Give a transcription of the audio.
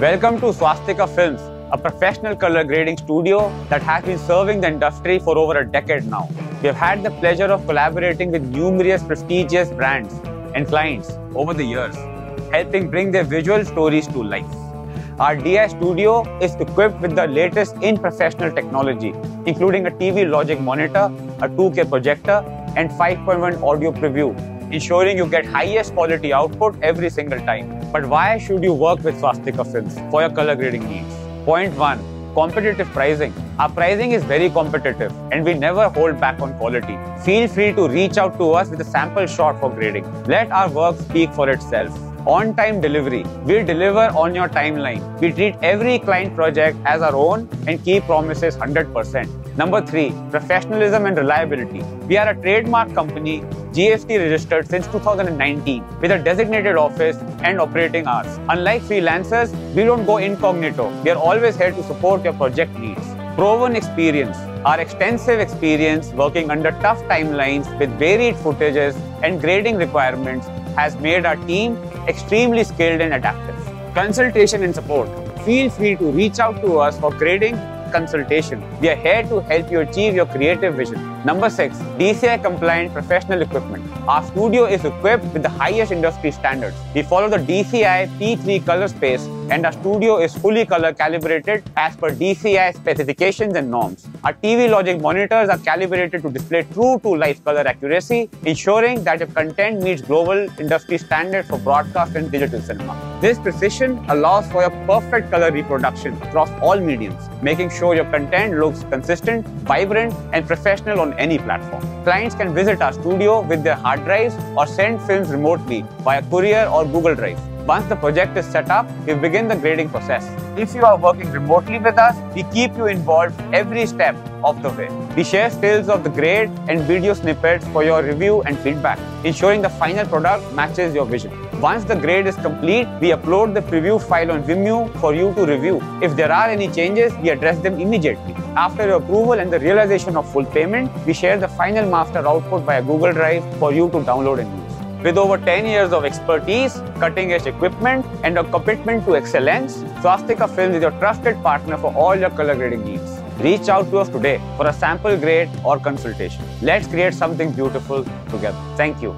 Welcome to Swastika Films, a professional color grading studio that has been serving the industry for over a decade now. We have had the pleasure of collaborating with numerous prestigious brands and clients over the years, helping bring their visual stories to life. Our DI studio is equipped with the latest in professional technology, including a TV Logic monitor, a 2K projector, and 5.1 audio preview, ensuring you get highest quality output every single time. But why should you work with Swastika Films for your color grading needs? Point one, competitive pricing. Our pricing is very competitive and we never hold back on quality. Feel free to reach out to us with a sample shot for grading. Let our work speak for itself on-time delivery. We deliver on your timeline. We treat every client project as our own and keep promises 100%. Number three, professionalism and reliability. We are a trademark company, GST registered since 2019 with a designated office and operating hours. Unlike freelancers, we don't go incognito. We are always here to support your project needs. Proven experience. Our extensive experience working under tough timelines with varied footages and grading requirements has made our team extremely skilled and adaptive. Consultation and support. Feel free to reach out to us for grading consultation. We are here to help you achieve your creative vision. Number six, DCI compliant professional equipment. Our studio is equipped with the highest industry standards. We follow the DCI P3 color space and our studio is fully color calibrated as per DCI specifications and norms. Our TV Logic monitors are calibrated to display true to life color accuracy, ensuring that your content meets global industry standards for broadcast and digital cinema. This precision allows for a perfect color reproduction across all mediums, making sure your content looks consistent, vibrant, and professional on any platform. Clients can visit our studio with their hard drives or send films remotely via courier or Google Drive. Once the project is set up, we begin the grading process. If you are working remotely with us, we keep you involved every step of the way. We share stills of the grade and video snippets for your review and feedback, ensuring the final product matches your vision. Once the grade is complete, we upload the preview file on Vimeo for you to review. If there are any changes, we address them immediately. After your approval and the realization of full payment, we share the final master output via Google Drive for you to download and use. With over 10 years of expertise, cutting edge equipment, and a commitment to excellence, Swastika Films is your trusted partner for all your color grading needs. Reach out to us today for a sample grade or consultation. Let's create something beautiful together. Thank you.